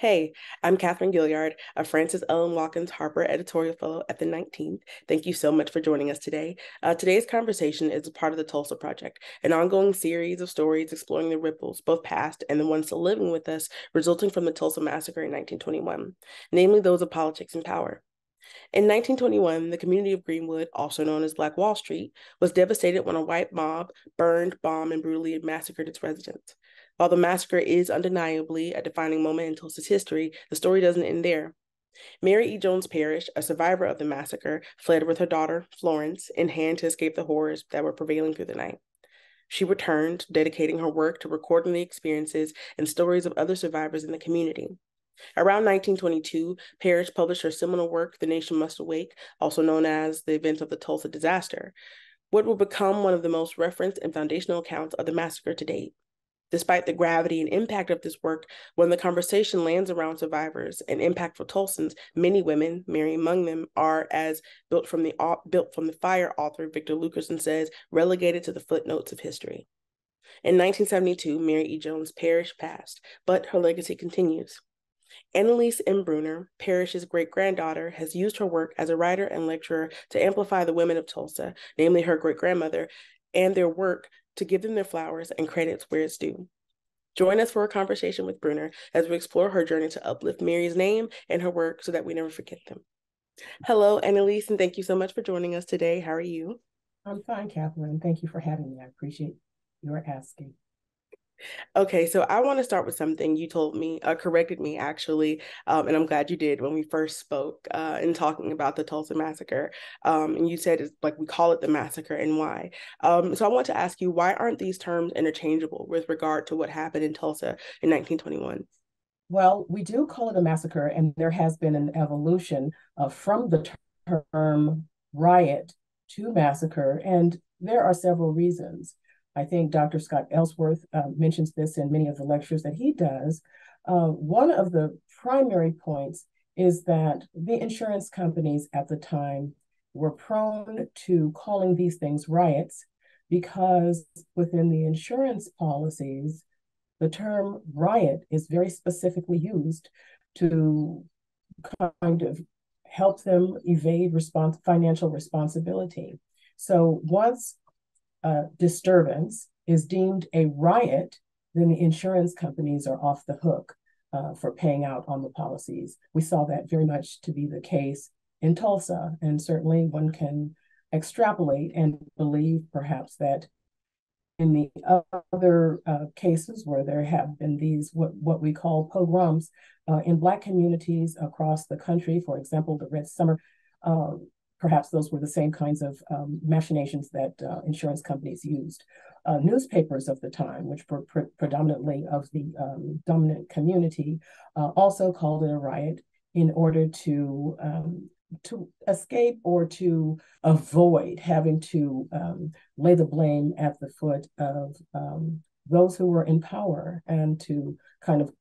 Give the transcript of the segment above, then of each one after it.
Hey, I'm Catherine Gilliard, a Frances Ellen Watkins Harper Editorial Fellow at the 19th. Thank you so much for joining us today. Uh, today's conversation is a part of the Tulsa Project, an ongoing series of stories exploring the ripples, both past and the ones still living with us, resulting from the Tulsa Massacre in 1921, namely those of politics and power. In 1921, the community of Greenwood, also known as Black Wall Street, was devastated when a white mob burned, bombed, and brutally massacred its residents. While the massacre is undeniably a defining moment in Tulsa's history, the story doesn't end there. Mary E. Jones Parrish, a survivor of the massacre, fled with her daughter, Florence, in hand to escape the horrors that were prevailing through the night. She returned, dedicating her work to recording the experiences and stories of other survivors in the community. Around 1922, Parrish published her seminal work, The Nation Must Awake, also known as The Events of the Tulsa Disaster, what will become one of the most referenced and foundational accounts of the massacre to date. Despite the gravity and impact of this work, when the conversation lands around survivors and impactful Tulsans, many women, Mary among them, are as built from the built from the fire author Victor Luckerson says, relegated to the footnotes of history. In 1972, Mary E. Jones Parrish passed, but her legacy continues. Anneliese M. Bruner, Parrish's great granddaughter, has used her work as a writer and lecturer to amplify the women of Tulsa, namely her great grandmother, and their work to give them their flowers and credits where it's due. Join us for a conversation with Bruner as we explore her journey to uplift Mary's name and her work so that we never forget them. Hello, Anneliese, and thank you so much for joining us today. How are you? I'm fine, Catherine. Thank you for having me. I appreciate your asking. Okay, so I want to start with something you told me, uh, corrected me actually, um, and I'm glad you did when we first spoke uh, in talking about the Tulsa massacre. Um, and you said it's like we call it the massacre and why. Um, so I want to ask you, why aren't these terms interchangeable with regard to what happened in Tulsa in 1921? Well, we do call it a massacre, and there has been an evolution uh, from the term riot to massacre, and there are several reasons. I think Dr. Scott Ellsworth uh, mentions this in many of the lectures that he does. Uh, one of the primary points is that the insurance companies at the time were prone to calling these things riots because within the insurance policies, the term riot is very specifically used to kind of help them evade respons- financial responsibility. So once uh, disturbance is deemed a riot, then the insurance companies are off the hook uh, for paying out on the policies. We saw that very much to be the case in Tulsa, and certainly one can extrapolate and believe perhaps that in the other uh, cases where there have been these what, what we call pogroms uh, in Black communities across the country, for example, the Red Summer, um, perhaps those were the same kinds of um, machinations that uh, insurance companies used. Uh, newspapers of the time, which were pre- predominantly of the um, dominant community, uh, also called it a riot in order to um, to escape or to avoid having to um, lay the blame at the foot of um, those who were in power and to kind of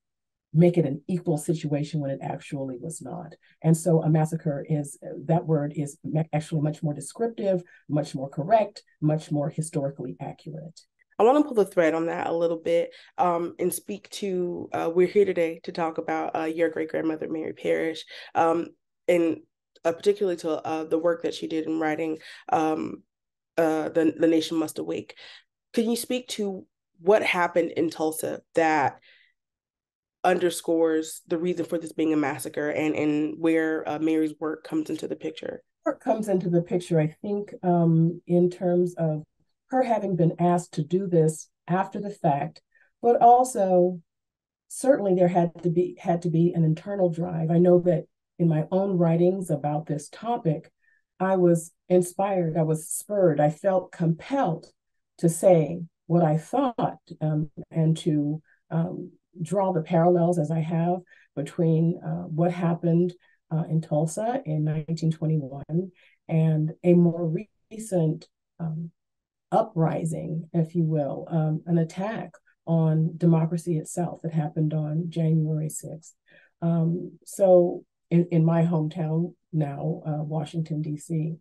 make it an equal situation when it actually was not. And so a massacre is that word is actually much more descriptive, much more correct, much more historically accurate. I want to pull the thread on that a little bit um, and speak to. Uh, we're here today to talk about uh, your great grandmother, Mary Parrish, um, and uh, particularly to uh, the work that she did in writing um, uh, the, the Nation Must Awake. Can you speak to what happened in Tulsa that underscores the reason for this being a massacre and and where uh, Mary's work comes into the picture. Work comes into the picture, I think, um, in terms of her having been asked to do this after the fact, but also certainly there had to be had to be an internal drive. I know that in my own writings about this topic, I was inspired, I was spurred, I felt compelled to say what I thought um, and to um, draw the parallels as I have between uh, what happened uh, in Tulsa in 1921 and a more recent um, uprising, if you will, um, an attack on democracy itself that happened on January 6th. Um, so, in, in my hometown now, uh, Washington, D.C.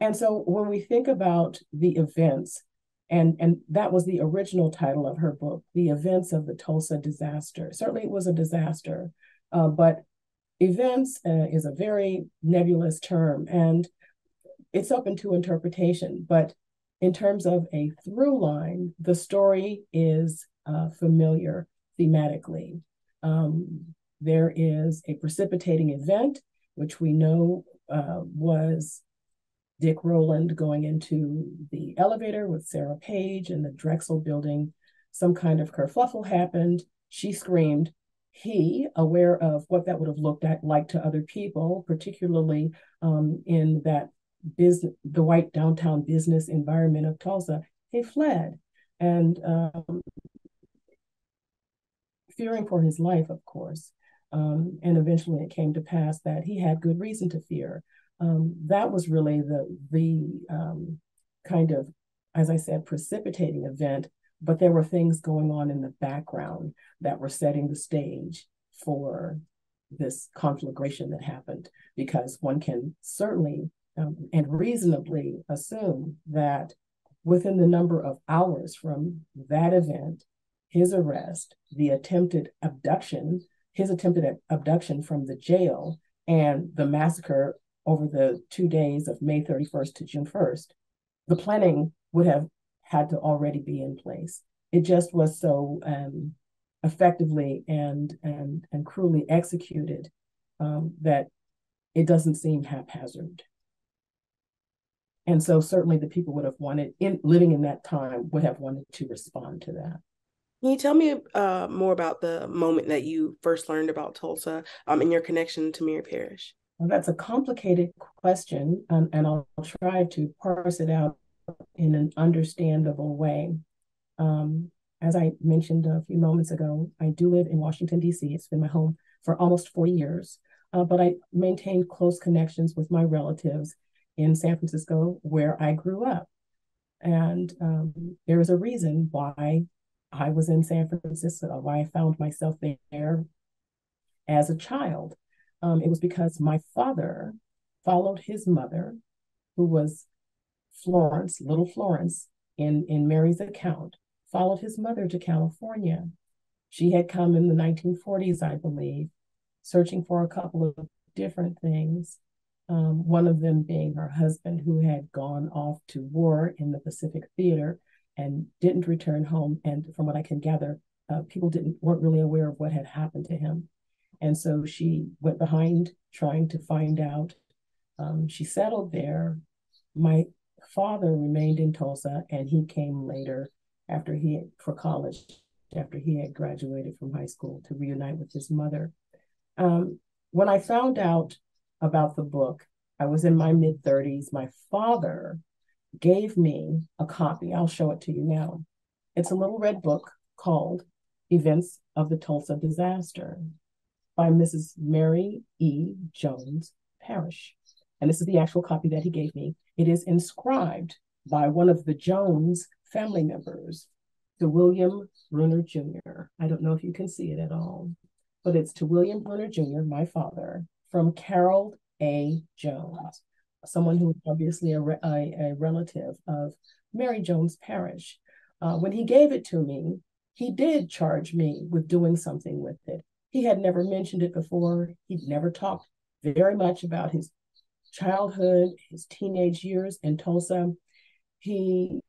And so, when we think about the events and and that was the original title of her book the events of the tulsa disaster certainly it was a disaster Uh, but events uh, is a very nebulous term and it's open to interpretation. But in terms of a through line, the story is uh, familiar thematically. Um, there is a precipitating event, which we know uh, was Dick Rowland going into the elevator with Sarah Page in the Drexel building. Some kind of kerfluffle happened. She screamed. He, aware of what that would have looked at like to other people, particularly um, in that business, the white downtown business environment of Tulsa, he fled. And um, fearing for his life, of course. Um, and eventually it came to pass that he had good reason to fear. Um, that was really the the um, kind of, as I said, precipitating event. But there were things going on in the background that were setting the stage for this conflagration that happened. Because one can certainly um, and reasonably assume that within the number of hours from that event, his arrest, the attempted abduction, his attempted abduction from the jail, and the massacre over the two days of May 31st to June 1st, the planning would have had to already be in place. It just was so um, effectively and and and cruelly executed um, that it doesn't seem haphazard. And so certainly the people would have wanted in living in that time would have wanted to respond to that. Can you tell me uh, more about the moment that you first learned about Tulsa um, and your connection to Mary Parrish? Well, that's a complicated question, um, and I'll try to parse it out in an understandable way. Um, as I mentioned a few moments ago, I do live in Washington, D.C. It's been my home for almost 40 years, uh, but I maintained close connections with my relatives in San Francisco, where I grew up. And um, there is a reason why I was in San Francisco, why I found myself there as a child. Um, it was because my father followed his mother, who was Florence, little Florence, in, in Mary's account, followed his mother to California. She had come in the 1940s, I believe, searching for a couple of different things um, one of them being her husband, who had gone off to war in the Pacific Theater and didn't return home. And from what I can gather, uh, people didn't weren't really aware of what had happened to him. And so she went behind trying to find out. Um, she settled there. My father remained in Tulsa, and he came later after he had, for college after he had graduated from high school to reunite with his mother. Um, when I found out about the book. I was in my mid 30s. My father gave me a copy. I'll show it to you now. It's a little red book called Events of the Tulsa Disaster by Mrs. Mary E. Jones Parrish. And this is the actual copy that he gave me. It is inscribed by one of the Jones family members to William Bruner Jr. I don't know if you can see it at all, but it's to William Bruner Jr., my father, from Carol A. Jones, someone who was obviously a, a, a relative of Mary Jones Parrish. Uh, when he gave it to me, he did charge me with doing something with it. He had never mentioned it before. He'd never talked very much about his childhood, his teenage years in Tulsa. He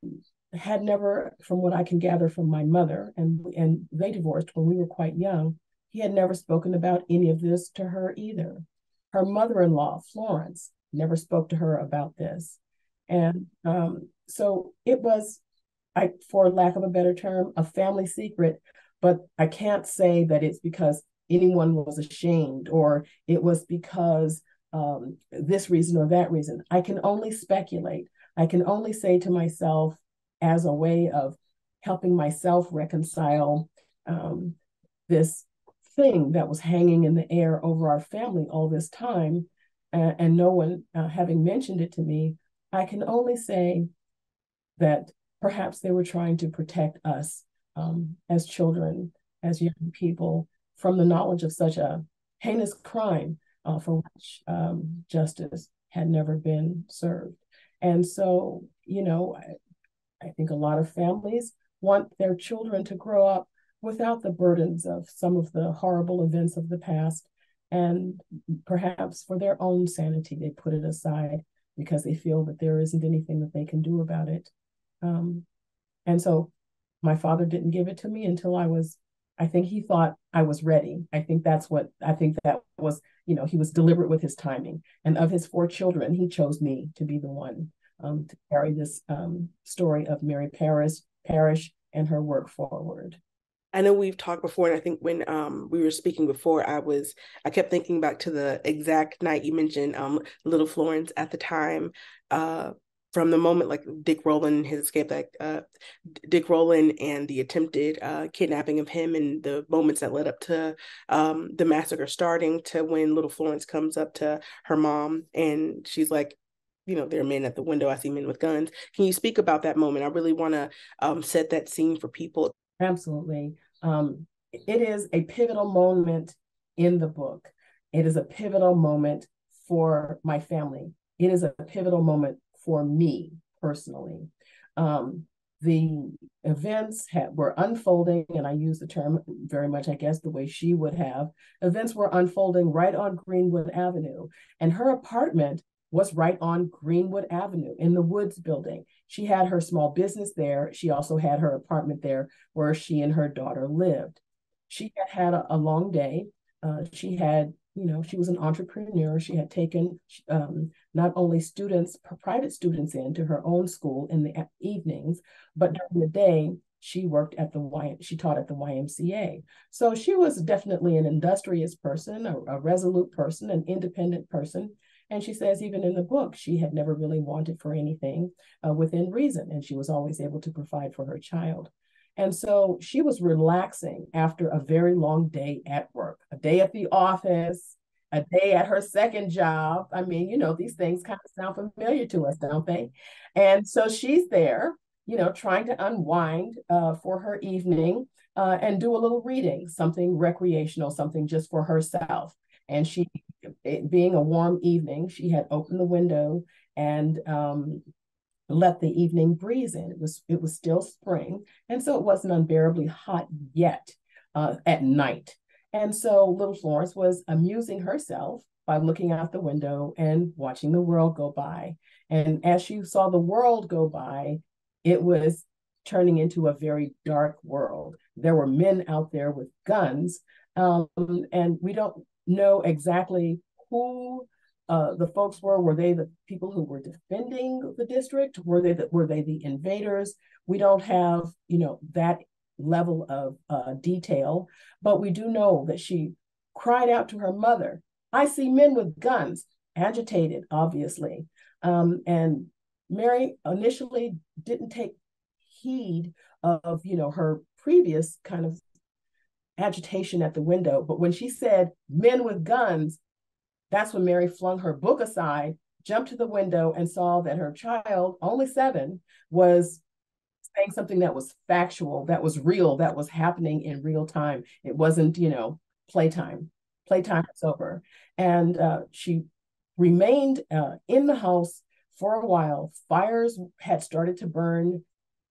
had never, from what I can gather from my mother, and and they divorced when we were quite young. He had never spoken about any of this to her either. Her mother in law, Florence, never spoke to her about this. And um, so it was, I, for lack of a better term, a family secret. But I can't say that it's because anyone was ashamed or it was because um, this reason or that reason. I can only speculate. I can only say to myself, as a way of helping myself reconcile um, this thing that was hanging in the air over our family all this time, uh, and no one uh, having mentioned it to me, I can only say that perhaps they were trying to protect us um, as children, as young people, from the knowledge of such a heinous crime uh, for which um, justice had never been served. And so, you know, I, I think a lot of families want their children to grow up without the burdens of some of the horrible events of the past. And perhaps for their own sanity, they put it aside because they feel that there isn't anything that they can do about it. Um, and so my father didn't give it to me until I was, I think he thought I was ready. I think that's what, I think that was, you know, he was deliberate with his timing. And of his four children, he chose me to be the one um, to carry this um, story of Mary Parrish, Parrish and her work forward. I know we've talked before, and I think when um, we were speaking before, I was I kept thinking back to the exact night you mentioned um, Little Florence at the time. Uh, from the moment like Dick Rowland his escape, like uh, Dick Rowland and the attempted uh, kidnapping of him, and the moments that led up to um, the massacre starting, to when Little Florence comes up to her mom and she's like, you know, there are men at the window. I see men with guns. Can you speak about that moment? I really want to um, set that scene for people. Absolutely. Um, it is a pivotal moment in the book. It is a pivotal moment for my family. It is a pivotal moment for me personally. Um, the events had, were unfolding, and I use the term very much, I guess, the way she would have. Events were unfolding right on Greenwood Avenue, and her apartment was right on Greenwood Avenue in the Woods building. She had her small business there. She also had her apartment there where she and her daughter lived. She had had a, a long day. Uh, she had, you know, she was an entrepreneur. She had taken um, not only students, private students into her own school in the evenings, but during the day, she worked at the Y, she taught at the YMCA. So she was definitely an industrious person, a, a resolute person, an independent person. And she says, even in the book, she had never really wanted for anything uh, within reason, and she was always able to provide for her child. And so she was relaxing after a very long day at work, a day at the office, a day at her second job. I mean, you know, these things kind of sound familiar to us, don't they? And so she's there, you know, trying to unwind uh, for her evening uh, and do a little reading, something recreational, something just for herself. And she being a warm evening, she had opened the window and um, let the evening breeze in. It was it was still spring, and so it wasn't unbearably hot yet uh, at night. And so little Florence was amusing herself by looking out the window and watching the world go by. And as she saw the world go by, it was turning into a very dark world. There were men out there with guns, um, and we don't know exactly who uh, the folks were. Were they the people who were defending the district? Were they the, were they the invaders? We don't have you know that level of uh, detail, but we do know that she cried out to her mother, "I see men with guns!" Agitated, obviously, um, and Mary initially didn't take heed of you know her previous kind of agitation at the window. But when she said men with guns, that's when Mary flung her book aside, jumped to the window, and saw that her child, only seven, was saying something that was factual, that was real, that was happening in real time. It wasn't, you know, playtime. Playtime is over. And uh, she remained uh, in the house for a while. Fires had started to burn.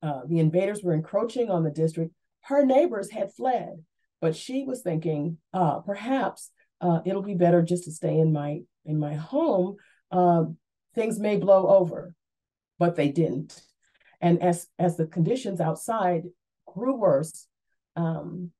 Uh, the invaders were encroaching on the district. Her neighbors had fled. But she was thinking, uh, perhaps uh, it'll be better just to stay in my in my home. Uh, things may blow over, but they didn't. And as as the conditions outside grew worse, um,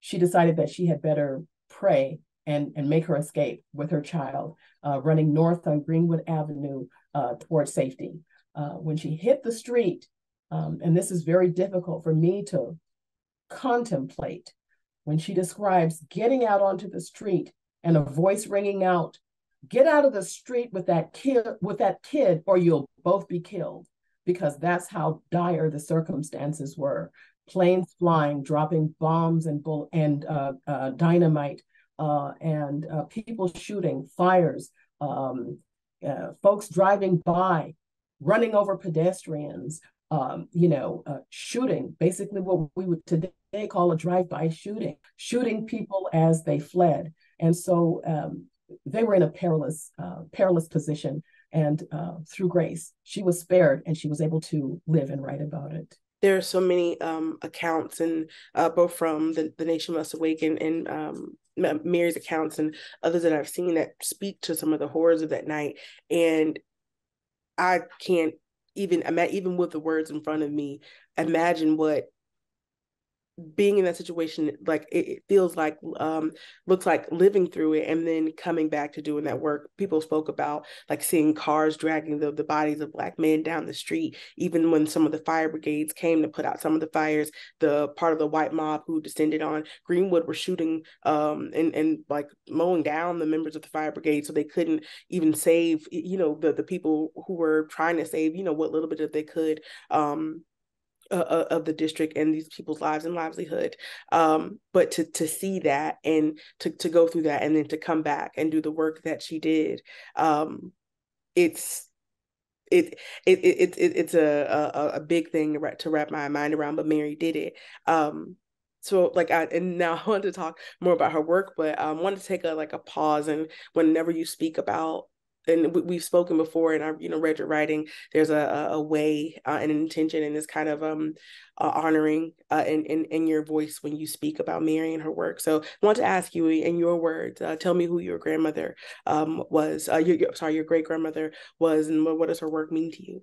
she decided that she had better pray and, and make her escape with her child, uh, running north on Greenwood Avenue uh, towards safety. Uh, when she hit the street, um, and this is very difficult for me to contemplate when she describes getting out onto the street and a voice ringing out, get out of the street with that kid with that kid or you'll both be killed because that's how dire the circumstances were. Planes flying dropping bombs and bull and uh, uh, dynamite uh, and uh, people shooting fires um, uh, folks driving by running over pedestrians um, you know, uh, shooting, basically what we would today call a drive-by shooting, shooting people as they fled. And so um, they were in a perilous, uh, perilous position. And uh, through grace, she was spared and she was able to live and write about it. there are so many um, accounts and uh, both from the, the nation must awaken and um, mary's accounts and others that i've seen that speak to some of the horrors of that night and i can't even even with the words in front of me imagine what being in that situation like it, it, feels like um looks like living through it and then coming back to doing that work. People spoke about like seeing cars dragging the, the bodies of black men down the street even when some of the fire brigades came to put out some of the fires the part of the white mob who descended on greenwood were shooting um and and like mowing down the members of the fire brigade so they couldn't even save you know the the people who were trying to save you know what little bit that they could um uh, uh, of the district and these people's lives and livelihood. Um, but to to see that and to to go through that and then to come back and do the work that she did, um, it's it it it, it it's a, a a big thing to wrap, to wrap my mind around. But Mary did it. Um, so like I and now I want to talk more about her work, but I um, want to take a like a pause and whenever you speak about and we've spoken before and I've you know read your writing there's a, a way uh, and an intention and this kind of um uh, honoring uh, in, in in your voice when you speak about Mary and her work. So I want to ask you in your words uh, tell me who your grandmother um was uh, your, your sorry your great grandmother was and what, what does her work mean to you?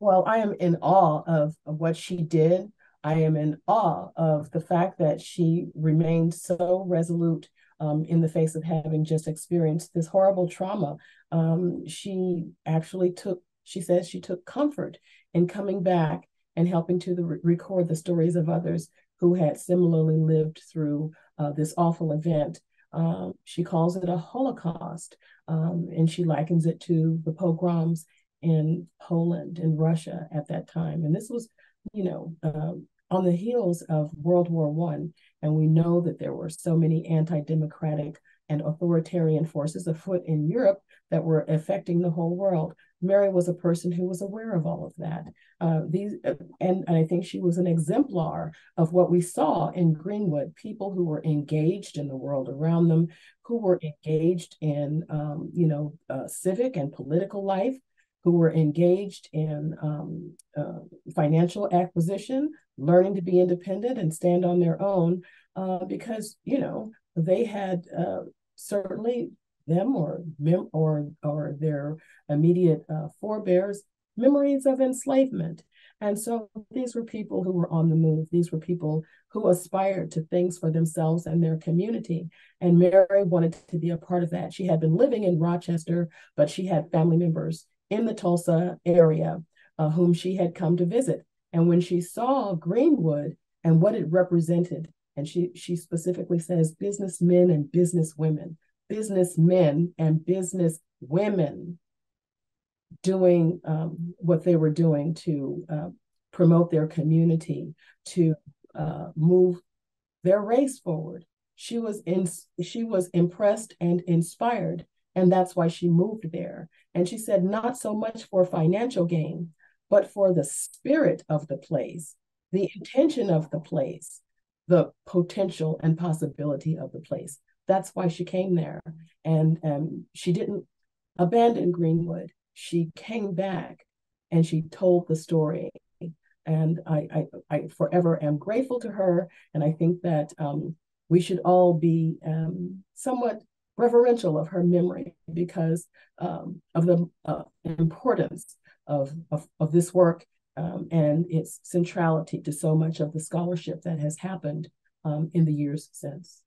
Well I am in awe of what she did. I am in awe of the fact that she remained so resolute um, in the face of having just experienced this horrible trauma. Um, she actually took, she says she took comfort in coming back and helping to the, record the stories of others who had similarly lived through uh, this awful event. Um, she calls it a Holocaust, um, and she likens it to the pogroms in Poland and Russia at that time. And this was, you know, uh, on the heels of World War One, and we know that there were so many anti-democratic and authoritarian forces afoot in Europe that were affecting the whole world. Mary was a person who was aware of all of that. Uh, these, and, and I think she was an exemplar of what we saw in Greenwood: people who were engaged in the world around them, who were engaged in, um, you know, uh, civic and political life, who were engaged in um, uh, financial acquisition, learning to be independent and stand on their own, uh, because you know they had uh, certainly them or mem- or or their immediate uh, forebears memories of enslavement. And so these were people who were on the move. These were people who aspired to things for themselves and their community. And Mary wanted to be a part of that. She had been living in Rochester, but she had family members in the Tulsa area uh, whom she had come to visit. And when she saw Greenwood and what it represented, and she, she specifically says businessmen and businesswomen, businessmen and business women doing um, what they were doing to uh, promote their community, to uh, move their race forward. She was in, she was impressed and inspired and that's why she moved there. And she said, not so much for financial gain, but for the spirit of the place, the intention of the place, the potential and possibility of the place. That's why she came there. And um, she didn't abandon Greenwood. She came back and she told the story. And I, I, I forever am grateful to her. And I think that um, we should all be um, somewhat reverential of her memory because um, of the uh, importance of, of, of, this work um, and its centrality to so much of the scholarship that has happened um, in the years since.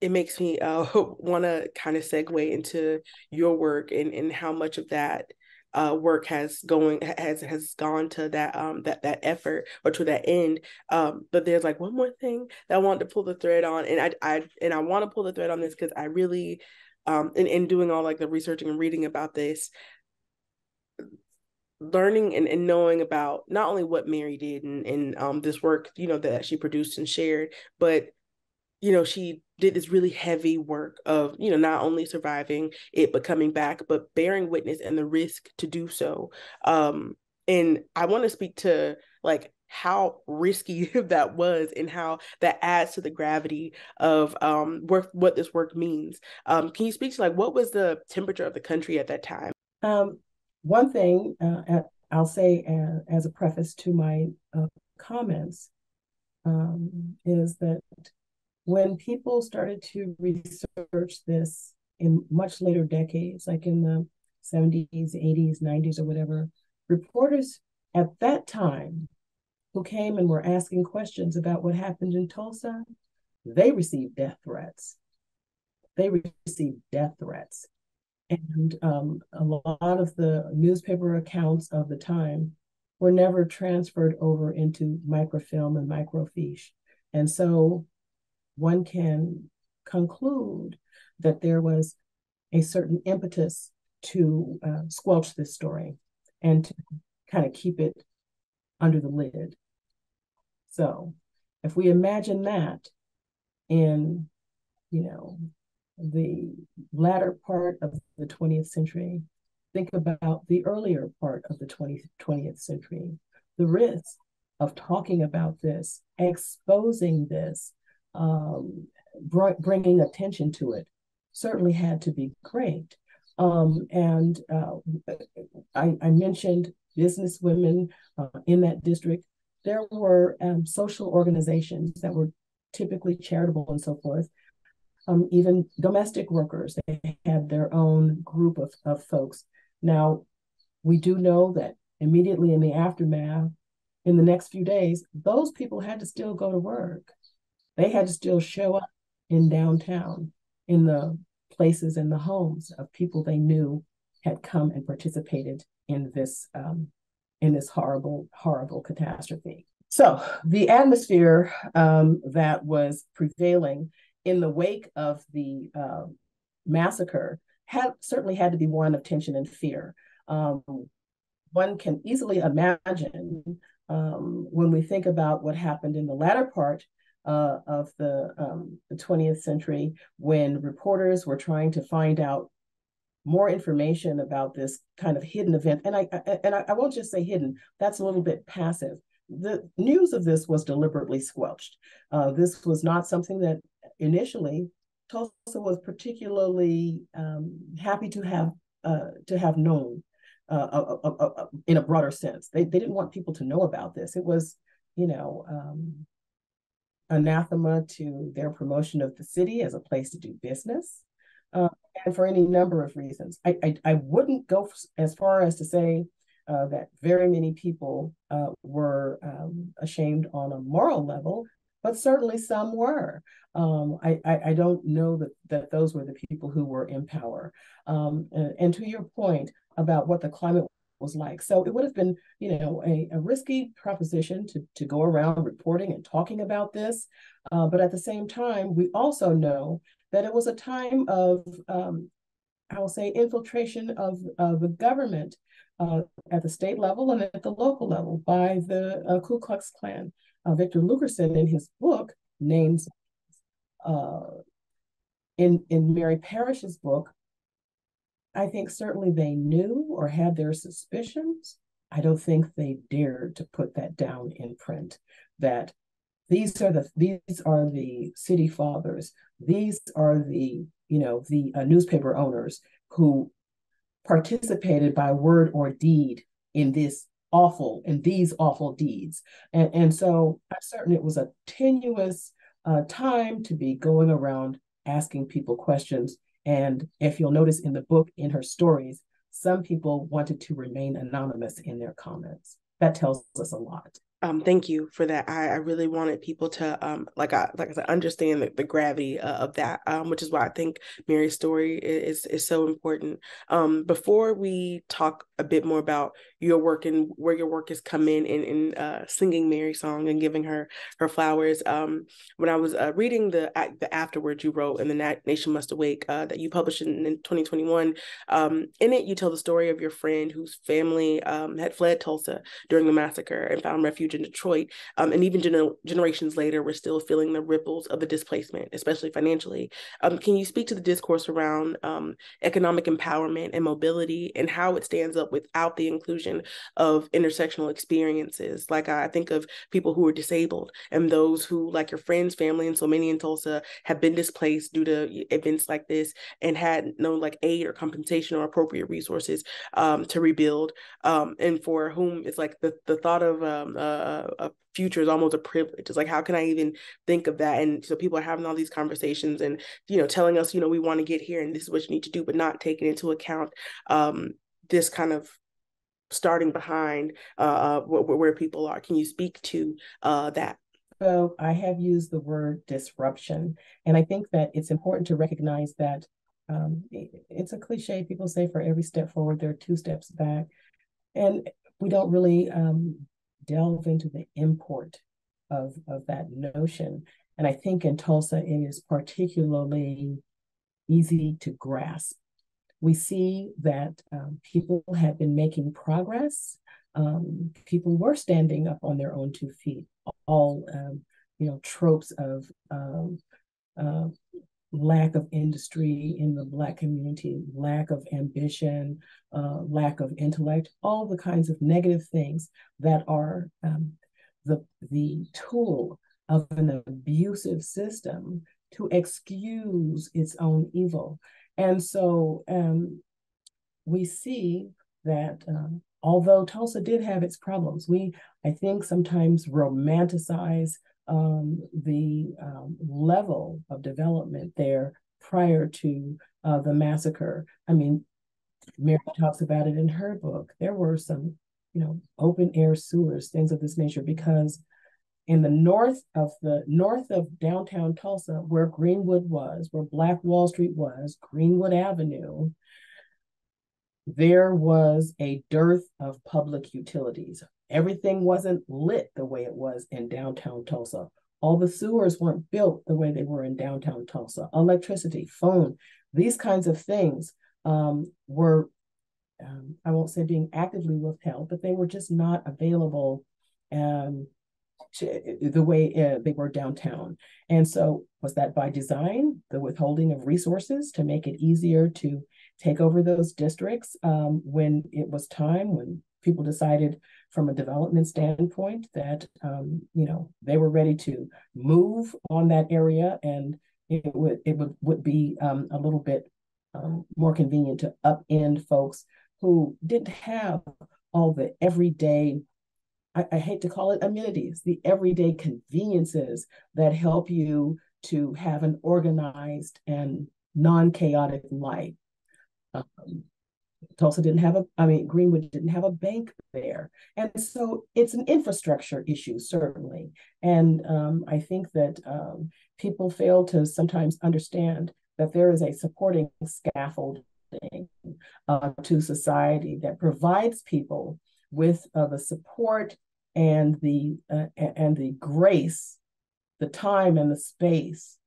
It makes me uh, want to kind of segue into your work and, and how much of that uh, work has going has has gone to that um that that effort or to that end. Um, but there's like one more thing that I want to pull the thread on, and I I and I want to pull the thread on this because I really um in, in doing all like the researching and reading about this learning and, and knowing about not only what Mary did and, and um this work, you know, that she produced and shared, but you know, she did this really heavy work of, you know, not only surviving it, but coming back, but bearing witness and the risk to do so. Um, and I want to speak to like how risky that was and how that adds to the gravity of um work what this work means. Um, can you speak to like what was the temperature of the country at that time? Um, one thing uh, I'll say as, as a preface to my uh, comments um, is that when people started to research this in much later decades, like in the 70s, 80s, 90s, or whatever, reporters at that time who came and were asking questions about what happened in Tulsa, they received death threats. They received death threats. And um, a lot of the newspaper accounts of the time were never transferred over into microfilm and microfiche. And so one can conclude that there was a certain impetus to uh, squelch this story and to kind of keep it under the lid. So if we imagine that in, you know, the latter part of the 20th century, think about the earlier part of the 20th, 20th century, the risk of talking about this, exposing this, um, br- bringing attention to it certainly had to be great. Um, and uh, I, I, mentioned business women uh, in that district. There were um, social organizations that were typically charitable and so forth. Um, even domestic workers, they had their own group of, of folks now, we do know that immediately in the aftermath, in the next few days, those people had to still go to work. They had to still show up in downtown, in the places and the homes of people they knew had come and participated in this um, in this horrible, horrible catastrophe. So the atmosphere um, that was prevailing in the wake of the uh, massacre had certainly had to be one of tension and fear. Um, one can easily imagine um, when we think about what happened in the latter part uh, of the, um, the 20th century when reporters were trying to find out more information about this kind of hidden event. And I, I and I, I won't just say hidden, that's a little bit passive. The news of this was deliberately squelched. Uh, this was not something that initially Tulsa was particularly um, happy to have uh, to have known uh, uh, uh, uh, in a broader sense. They they didn't want people to know about this. It was, you know, um, anathema to their promotion of the city as a place to do business, and for any number of reasons. I I, I wouldn't go as far as to say that very many people were um, ashamed on a moral level but certainly some were. Um, I, I, I, don't know that, that those were the people who were in power. Um, and, and, to your point about what the climate was like. So it would have been, you know, a, a risky proposition to, to go around reporting and talking about this. Uh, but at the same time, we also know that it was a time of, um, I will say, infiltration of, of the government uh, at the state level and at the local level by the uh, Ku Klux Klan uh, Victor Luckerson in his book names uh, in in Mary Parrish's book. I think certainly they knew or had their suspicions. I don't think they dared to put that down in print. That these are the these are the city fathers. These are the you know the uh, newspaper owners who participated by word or deed in this awful and these awful deeds. And, and so I'm certain it was a tenuous uh, time to be going around asking people questions. And if you'll notice in the book, in her stories, some people wanted to remain anonymous in their comments. That tells us a lot um, thank you for that. I, I really wanted people to um, like I like I said, understand the, the gravity uh, of that, um, which is why I think Mary's story is is so important. Um, before we talk a bit more about your work and where your work has come in in, in uh, singing Mary's song and giving her her flowers, um, when I was uh, reading the the afterwards you wrote in the Nation Must Awake uh, that you published in, in 2021, um, in it you tell the story of your friend whose family um, had fled Tulsa during the massacre and found refuge In Detroit. Um, and even gener- generations later, we're still feeling the ripples of the displacement, especially financially. Um, can you speak to the discourse around um, economic empowerment and mobility and how it stands up without the inclusion of intersectional experiences? Like I think of people who are disabled and those who, like your friends, family, and so many in Tulsa, have been displaced due to events like this and had no like aid or compensation or appropriate resources um, to rebuild. Um, and for whom it's like the, the thought of um, uh, a future is almost a privilege. It's like, how can I even think of that? And so people are having all these conversations and, you know, telling us, you know, we want to get here and this is what you need to do, but not taking into account um, this kind of starting behind uh, uh where, where people are. Can you speak to uh, that? So I have used the word disruption, and I think that it's important to recognize that um, it's a cliche. People say for every step forward, there are two steps back, and we don't really um, delve into the import of of that notion. And I think in Tulsa, it is particularly easy to grasp. We see that um, people have been making progress. Um, people were standing up on their own two feet all um, you know tropes of um, uh, lack of industry in the black community lack of ambition uh, lack of intellect all the kinds of negative things that are um, the the tool of an abusive system to excuse its own evil. And so um, we see that um, although Tulsa did have its problems, we, I think, sometimes romanticize um, the um, level of development there prior to uh, the massacre. I mean, Mary talks about it in her book. There were some, you know, open air sewers, things of this nature, because in the north of the north of downtown Tulsa, where Greenwood was, where Black Wall Street was, Greenwood Avenue, there was a dearth of public utilities. Everything wasn't lit the way it was in downtown Tulsa. All the sewers weren't built the way they were in downtown Tulsa. Electricity, phone, these kinds of things um, were, um, I won't say being actively withheld, but they were just not available um, to, the way uh, they were downtown. And so, was that by design, the withholding of resources to make it easier to take over those districts um, when it was time, when people decided from a development standpoint that um, you know they were ready to move on that area and it would it would, would be um, a little bit um, more convenient to upend folks who didn't have all the everyday I, I hate to call it amenities the everyday conveniences that help you to have an organized and non-chaotic life. Um, Tulsa didn't have a, I mean, Greenwood didn't have a bank there. And so it's an infrastructure issue, certainly. And um, I think that um, people fail to sometimes understand that there is a supporting scaffolding uh, to society that provides people with uh, the support and the uh, and the grace, the time and the space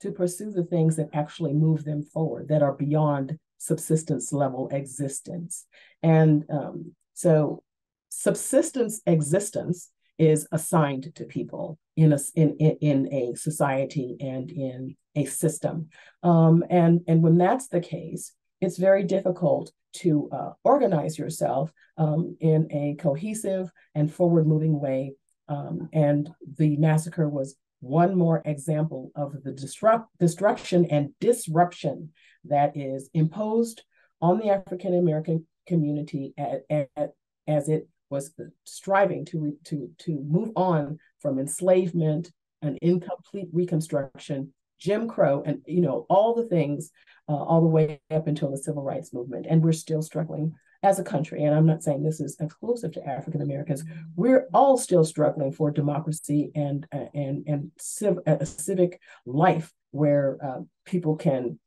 to pursue the things that actually move them forward, that are beyond subsistence level existence. And um, so subsistence existence is assigned to people in a in, in a society and in a system. Um, and, and when that's the case, it's very difficult to uh, organize yourself um, in a cohesive and forward moving way. Um, and the massacre was one more example of the disrupt, destruction and disruption that is imposed on the African American community at, at, as it was striving to, to, to move on from enslavement and incomplete reconstruction, Jim Crow, and you know all the things uh, all the way up until the civil rights movement, and we're still struggling as a country. And I'm not saying this is exclusive to African Americans. We're all still struggling for democracy and uh, and and civ- a civic life where uh, people can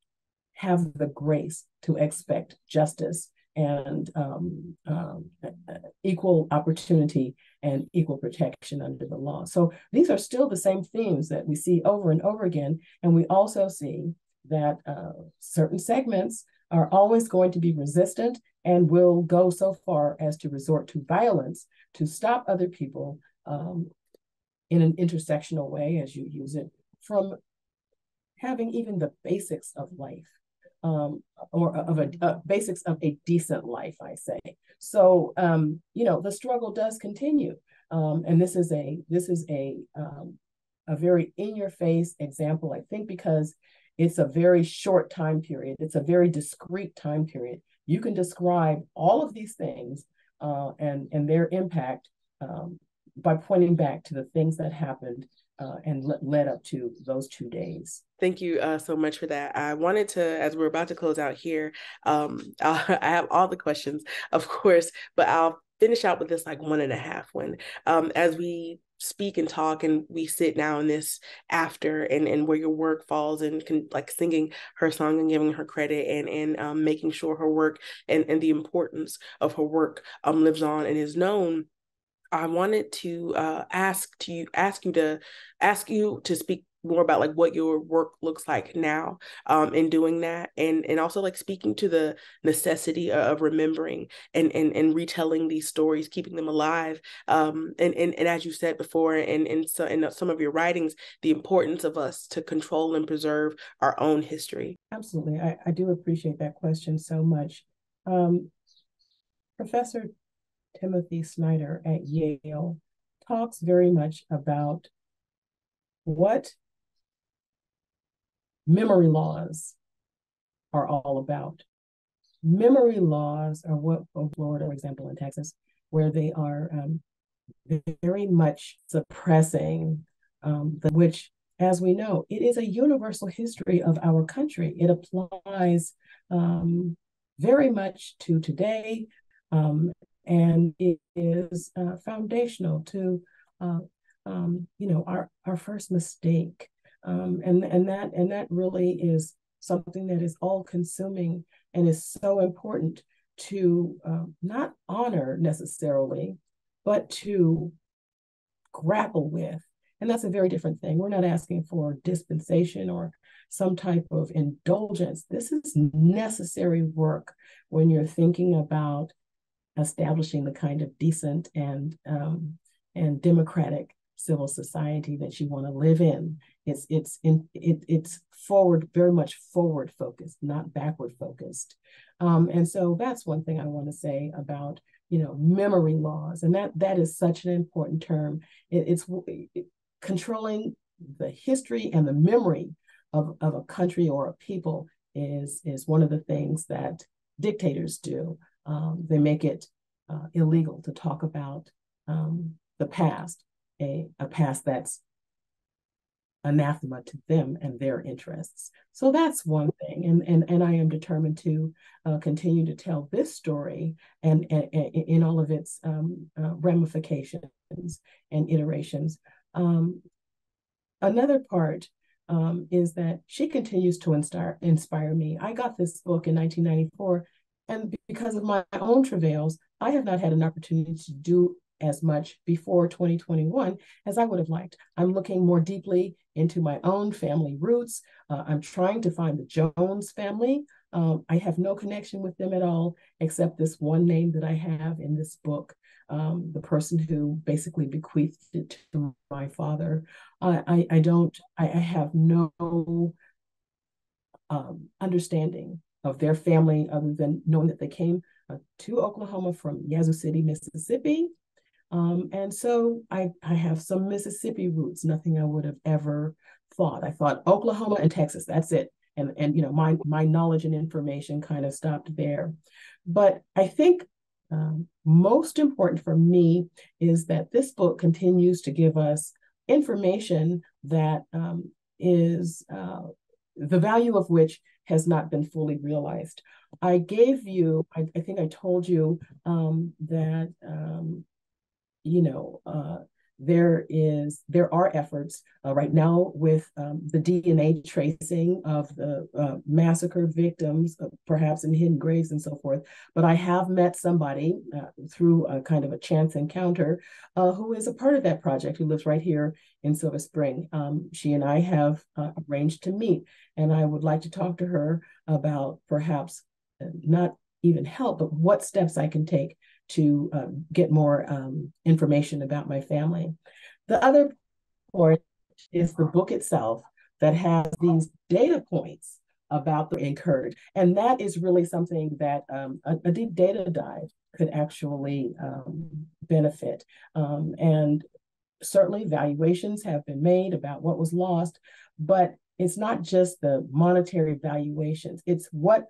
have the grace to expect justice and um, um, equal opportunity and equal protection under the law. So these are still the same themes that we see over and over again. And we also see that uh, certain segments are always going to be resistant and will go so far as to resort to violence to stop other people um, in an intersectional way, as you use it, from having even the basics of life um, or of a uh, basics of a decent life, I say. So, um, you know, the struggle does continue. Um, and this is a this is a um, a very in your face example, I think, because it's a very short time period. It's a very discrete time period. You can describe all of these things uh, and and their impact um, by pointing back to the things that happened uh, and le- led up to those two days. Thank you uh, so much for that. I wanted to, as we're about to close out here, um, I have all the questions, of course, but I'll finish out with this like one and a half one. Um, as we speak and talk and we sit now in this after and and where your work falls and can like singing her song and giving her credit and and um, making sure her work and and the importance of her work um lives on and is known I wanted to uh, ask to you ask you to ask you to speak more about like what your work looks like now um, in doing that and and also like speaking to the necessity of remembering and and, and retelling these stories keeping them alive um, and, and and as you said before and and so in some of your writings the importance of us to control and preserve our own history. Absolutely i, I do appreciate that question so much. Um, professor timothy snyder at yale talks very much about what memory laws are all about. Memory laws are what, Florida, for example, in Texas, where they are um, very much suppressing um, the, which, as we know, it is a universal history of our country. It applies um, very much to today, um, and it is uh, foundational to, uh, um, you know, our our first mistake. Um, and and that and that really is something that is all consuming and is so important to um, not honor necessarily but to grapple with. And that's a very different thing. We're not asking for dispensation or some type of indulgence. This is necessary work when you're thinking about establishing the kind of decent and um, and democratic civil society that you want to live in. It's it's in it, it's forward, very much forward focused, not backward focused. Um, and so that's one thing I want to say about you know memory laws, and that that is such an important term. It, it's it, controlling the history and the memory of, of a country or a people is is one of the things that dictators do. Um, they make it uh, illegal to talk about um, the past a, a past that's anathema to them and their interests. So that's one thing. And, and, and I am determined to uh, continue to tell this story and, and, and in all of its um, uh, ramifications and iterations. Um, another part um, is that she continues to inspire, inspire me. I got this book in 1994, and because of my own travails, I have not had an opportunity to do as much before 2021 as I would have liked. I'm looking more deeply into my own family roots. Uh, I'm trying to find the Jones family. Um, I have no connection with them at all, except this one name that I have in this book, um, the person who basically bequeathed it to my father. I, I, I don't, I, I, have no um, understanding of their family other than knowing that they came uh, to Oklahoma from Yazoo City, Mississippi, um, and so I, I have some Mississippi roots, nothing I would have ever thought. I thought Oklahoma and Texas, that's it. And, and you know, my, my knowledge and information kind of stopped there. But I think um, most important for me is that this book continues to give us information that um, is uh, the value of which has not been fully realized. I gave you, I, I think I told you um, that um, you know, uh, there is there are efforts uh, right now with um, the DNA tracing of the uh, massacre victims, uh, perhaps in hidden graves and so forth. But I have met somebody uh, through a kind of a chance encounter uh, who is a part of that project, who lives right here in Silver Spring. Um, she and I have uh, arranged to meet, and I would like to talk to her about perhaps not even help, but what steps I can take to um, get more um, information about my family. The other part is the book itself that has these data points about the incurred. And that is really something that um, a, a, deep data dive could actually um, benefit. Um, and certainly valuations have been made about what was lost, but it's not just the monetary valuations, it's what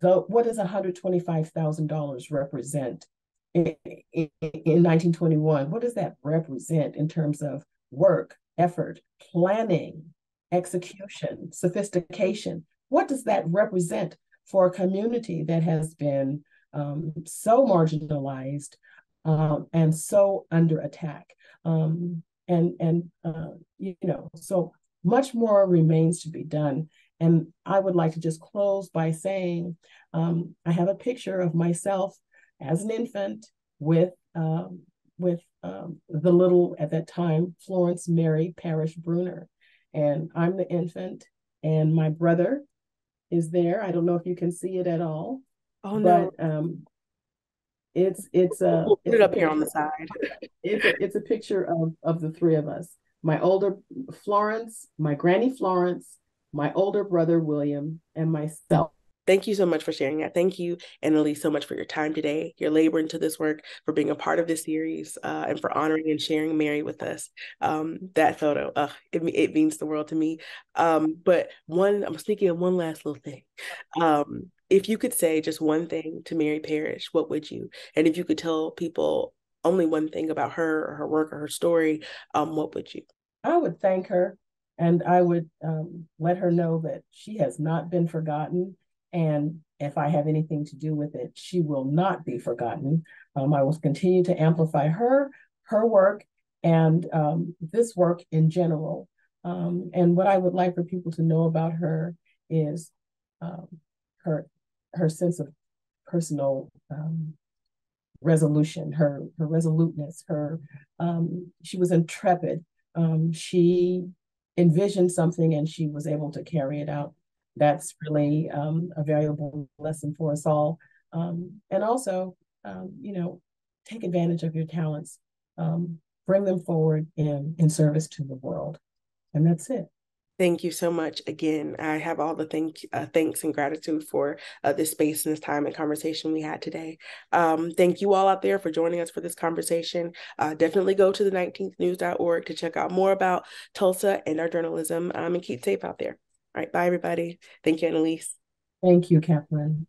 the what does $125,000 represent in, in, in 1921? What does that represent in terms of work, effort, planning, execution, sophistication? What does that represent for a community that has been um, so marginalized um, and so under attack? Um, and and uh, you know, so much more remains to be done. And I would like to just close by saying um, I have a picture of myself as an infant with um, with um, the little at that time Florence Mary Parrish Bruner, and I'm the infant, and my brother is there. I don't know if you can see it at all. Oh no! But, um, it's it's a we'll put it up here on the side. It's a, it's a picture of of the three of us. My older Florence, my granny Florence, my older brother William, and myself. Thank you so much for sharing that. Thank you, Anneliese, so much for your time today, your labor into this work, for being a part of this series, uh, and for honoring and sharing Mary with us. Um, that photo, uh, it, it means the world to me. Um, but one, I'm sneaking in one last little thing. Um, if you could say just one thing to Mary Parrish, what would you? And if you could tell people only one thing about her or her work or her story, um, what would you? I would thank her and I would um, let her know that she has not been forgotten and if I have anything to do with it, she will not be forgotten. Um, I will continue to amplify her, her work, and um, this work in general. Um, and what I would like for people to know about her is um, her her sense of personal um, resolution, her her resoluteness. Her um, she was intrepid. she envisioned something and she was able to carry it out that's really um, a valuable lesson for us all. Um, and also, um, you know, take advantage of your talents, um, bring them forward in, in service to the world. And that's it. Thank you so much again. I have all the thank uh, thanks and gratitude for uh, this space and this time and conversation we had today. Um, thank you all out there for joining us for this conversation. Uh, definitely go to the 19thnews.org to check out more about Tulsa and our journalism um, and keep safe out there. All right. Bye, everybody. Thank you, Anneliese. Thank you, Catherine.